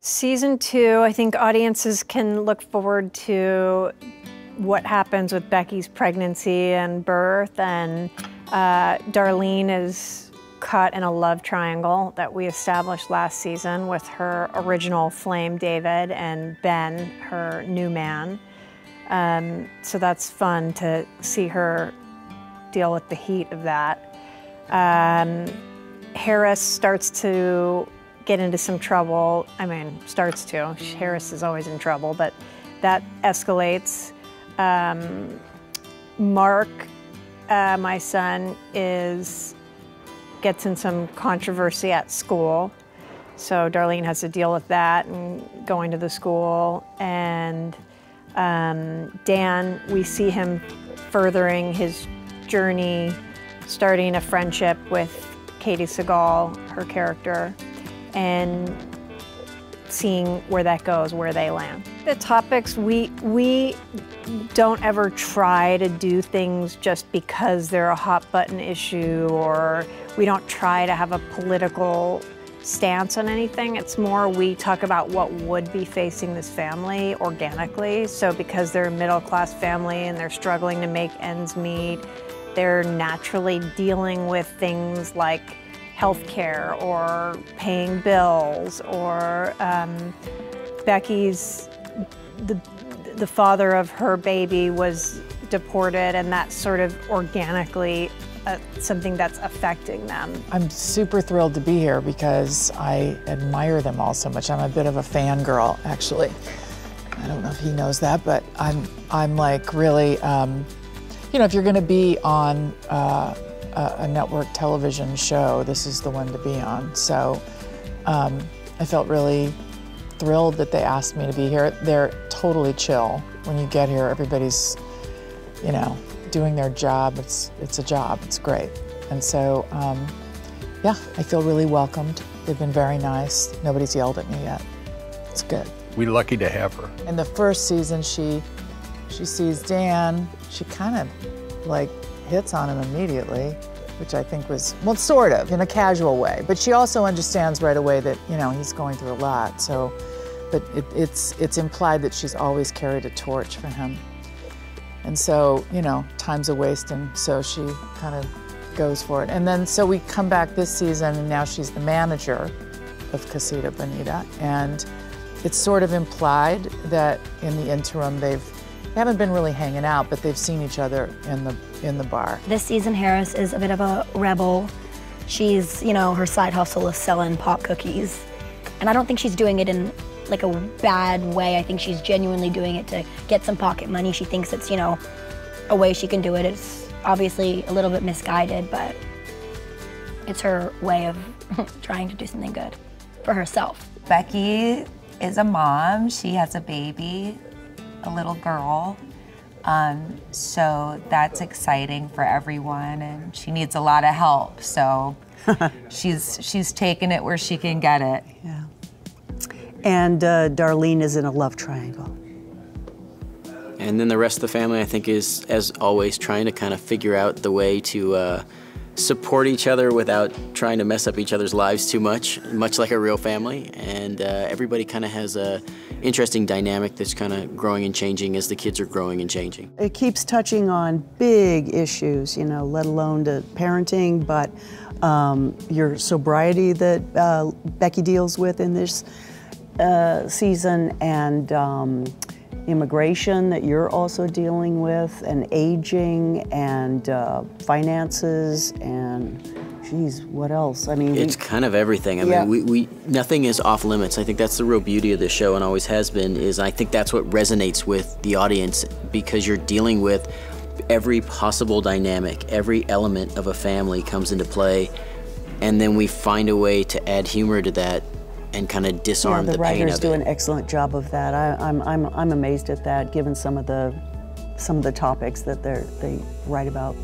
Season two, I think audiences can look forward to what happens with Becky's pregnancy and birth, and uh, Darlene is caught in a love triangle that we established last season with her original flame, David, and Ben, her new man. Um, so that's fun to see her deal with the heat of that. Um, Harris starts to get into some trouble. I mean, starts to. Harris is always in trouble, but that escalates. Um, Mark, uh, my son, is gets in some controversy at school. So Darlene has to deal with that and going to the school. And um, Dan, we see him furthering his journey, starting a friendship with Katey Sagal, her character and seeing where that goes, where they land. The topics, we, we don't ever try to do things just because they're a hot button issue or we don't try to have a political stance on anything. It's more we talk about what would be facing this family organically. So because they're a middle class family and they're struggling to make ends meet, they're naturally dealing with things like health care or paying bills or um, Becky's, the, the father of her baby was deported and that's sort of organically uh, something that's affecting them. I'm super thrilled to be here because I admire them all so much. I'm a bit of a fangirl, actually. I don't know if he knows that, but I'm I'm like really, um, you know, if you're going to be on uh, a, a, network television show, this is the one to be on. So um, I felt really thrilled that they asked me to be here. They're totally chill. When you get here, everybody's, you know, doing their job. It's, it's a job, it's great. And so, um, yeah, I feel really welcomed. They've been very nice. Nobody's yelled at me yet. It's good. We're lucky to have her. In the first season, she, she sees Dan. She kind of like hits on him immediately, which I think was, well, sort of, in a casual way. But she also understands right away that, you know, he's going through a lot. So, but it, it's, it's implied that she's always carried a torch for him. And so, you know, time's a waste, and so she kind of goes for it. And then, so we come back this season, and now she's the manager of Casita Bonita. And it's sort of implied that in the interim they've they haven't been really hanging out, but they've seen each other in the in the bar. This season, Harris is a bit of a rebel. She's, you know, her side hustle is selling pop cookies, and I don't think she's doing it in like a bad way. I think she's genuinely doing it to get some pocket money. She thinks it's, you know, a way she can do it. It's obviously a little bit misguided, but it's her way of trying to do something good for herself. Becky is a mom. She has a baby a little girl. Um, so that's exciting for everyone, and she needs a lot of help. So she's she's taking it where she can get it. Yeah. And uh, Darlene is in a love triangle. And then the rest of the family, I think, is as always trying to kind of figure out the way to. Uh, support each other without trying to mess up each other's lives too much, much like a real family. And uh, everybody kind of has a interesting dynamic that's kind of growing and changing as the kids are growing and changing. It keeps touching on big issues, you know, let alone to parenting, but um, your sobriety that uh, Becky deals with in this uh, season and um, immigration that you're also dealing with, and aging, and uh, finances, and geez, what else? I mean, it's we, kind of everything. I yeah. mean, we, we nothing is off limits. I think that's the real beauty of this show, and always has been. Is I think that's what resonates with the audience because you're dealing with every possible dynamic, every element of a family comes into play, and then we find a way to add humor to that and kind of disarm yeah, the, the pain of it. The writers do an excellent job of that. I, am I'm, I'm, I'm amazed at that, given some of the some of the topics that they they write about.